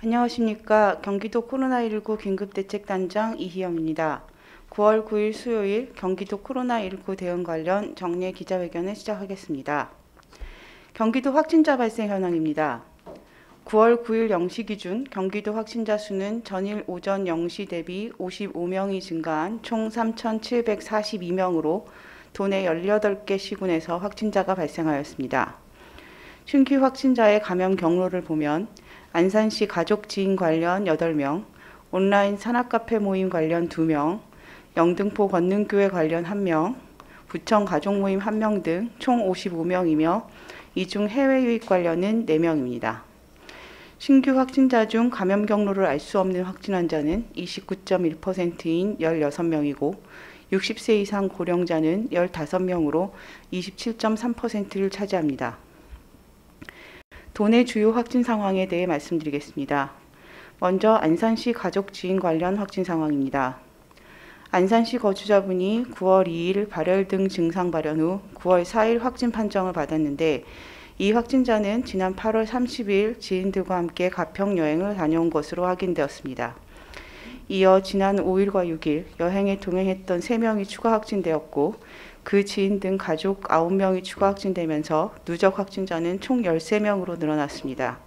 안녕하십니까. 경기도 코로나19 긴급대책단장 이희영입니다. 9월 9일 수요일 경기도 코로나19 대응 관련 정례 기자회견을 시작하겠습니다. 경기도 확진자 발생 현황입니다. 9월 9일 0시 기준 경기도 확진자 수는 전일 오전 0시 대비 55명이 증가한 총 3,742명으로 도내 18개 시군에서 확진자가 발생하였습니다. 신규 확진자의 감염 경로를 보면 안산시 가족 지인 관련 8명, 온라인 산악카페 모임 관련 2명, 영등포 건능교회 관련 1명, 부천 가족 모임 1명 등 총 55명이며 이 중 해외 유입 관련은 4명입니다. 신규 확진자 중 감염 경로를 알 수 없는 확진 환자는 29.1%인 16명이고 60세 이상 고령자는 15명으로 27.3%를 차지합니다. 도내 주요 확진 상황에 대해 말씀드리겠습니다. 먼저 안산시 가족 지인 관련 확진 상황입니다. 안산시 거주자분이 9월 2일 발열 등 증상 발현 후 9월 4일 확진 판정을 받았는데 이 확진자는 지난 8월 30일 지인들과 함께 가평 여행을 다녀온 것으로 확인되었습니다. 이어 지난 5일과 6일 여행에 동행했던 3명이 추가 확진되었고 그 지인 등 가족 9명이 추가 확진되면서 누적 확진자는 총 13명으로 늘어났습니다.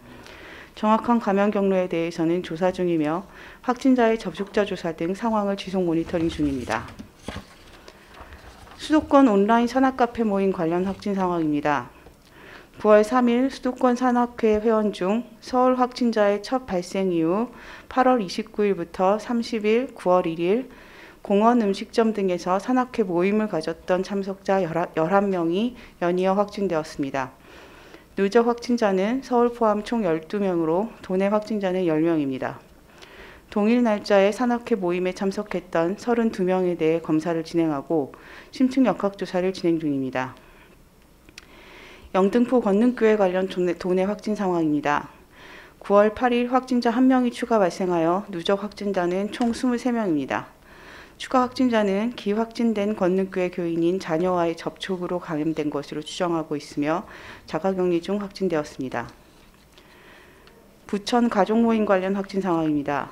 정확한 감염 경로에 대해서는 조사 중이며 확진자의 접촉자 조사 등 상황을 지속 모니터링 중입니다. 수도권 온라인 산악카페 모임 관련 확진 상황입니다. 9월 3일 수도권 산악회 회원 중 서울 확진자의 첫 발생 이후 8월 29일부터 30일, 9월 1일 공원 음식점 등에서 산악회 모임을 가졌던 참석자 11명이 연이어 확진되었습니다. 누적 확진자는 서울 포함 총 12명으로 도내 확진자는 10명입니다. 동일 날짜에 산악회 모임에 참석했던 32명에 대해 검사를 진행하고 심층 역학조사를 진행 중입니다. 영등포 건능교회 관련 도내 확진 상황입니다. 9월 8일 확진자 1명이 추가 발생하여 누적 확진자는 총 23명입니다. 추가 확진자는 기확진된 건능교회 교인인 자녀와의 접촉으로 감염된 것으로 추정하고 있으며 자가격리 중 확진되었습니다. 부천 가족 모임 관련 확진 상황입니다.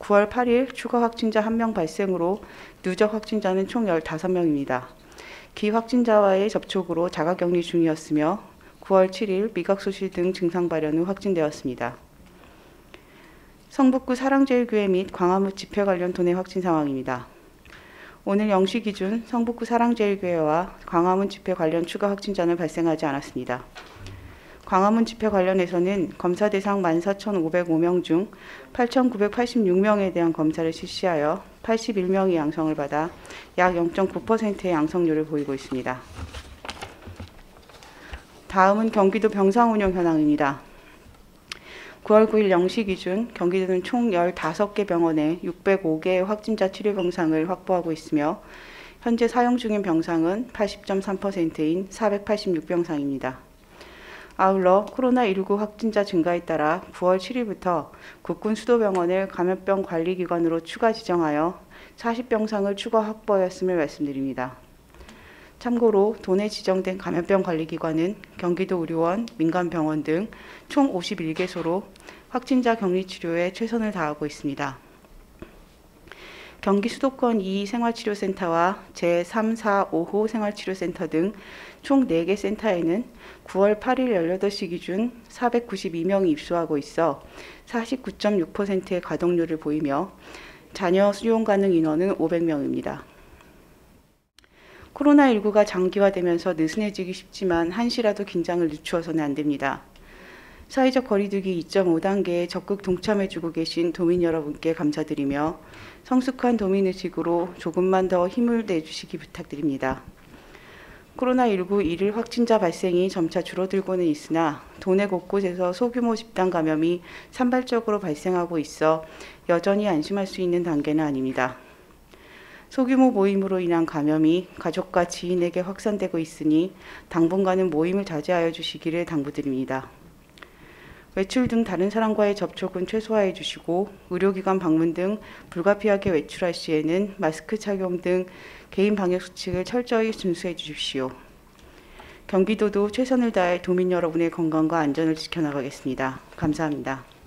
9월 8일 추가 확진자 1명 발생으로 누적 확진자는 총 15명입니다. 기확진자와의 접촉으로 자가격리 중이었으며 9월 7일 미각소실 등 증상 발현 후 확진되었습니다. 성북구 사랑제일교회 및 광화문 집회 관련 도내 확진 상황입니다. 오늘 0시 기준 성북구 사랑제일교회와 광화문 집회 관련 추가 확진자는 발생하지 않았습니다. 광화문 집회 관련해서는 검사 대상 14,505명 중 8,986명에 대한 검사를 실시하여 81명이 양성을 받아 약 0.9%의 양성률을 보이고 있습니다. 다음은 경기도 병상 운영 현황입니다. 9월 9일 0시 기준 경기도는 총 15개 병원에 605개의 확진자 치료 병상을 확보하고 있으며 현재 사용 중인 병상은 80.3%인 486병상입니다. 아울러 코로나19 확진자 증가에 따라 9월 7일부터 국군 수도병원을 감염병 관리기관으로 추가 지정하여 40병상을 추가 확보하였음을 말씀드립니다. 참고로 도내 지정된 감염병 관리기관은 경기도 의료원, 민간병원 등 총 51개소로 확진자 격리 치료에 최선을 다하고 있습니다. 경기 수도권 2 생활치료센터와 제3, 4, 5호 생활치료센터 등 총 4개 센터에는 9월 8일 18시 기준 492명이 입소하고 있어 49.6%의 가동률을 보이며 자녀 수용 가능 인원은 500명입니다. 코로나19가 장기화되면서 느슨해지기 쉽지만 한시라도 긴장을 늦추어서는 안 됩니다. 사회적 거리두기 2.5단계에 적극 동참해주고 계신 도민 여러분께 감사드리며 성숙한 도민 의식으로 조금만 더 힘을 내주시기 부탁드립니다. 코로나19 일일 확진자 발생이 점차 줄어들고는 있으나 도내 곳곳에서 소규모 집단 감염이 산발적으로 발생하고 있어 여전히 안심할 수 있는 단계는 아닙니다. 소규모 모임으로 인한 감염이 가족과 지인에게 확산되고 있으니 당분간은 모임을 자제하여 주시기를 당부드립니다. 외출 등 다른 사람과의 접촉은 최소화해 주시고 의료기관 방문 등 불가피하게 외출할 시에는 마스크 착용 등 개인 방역 수칙을 철저히 준수해 주십시오. 경기도도 최선을 다해 도민 여러분의 건강과 안전을 지켜나가겠습니다. 감사합니다.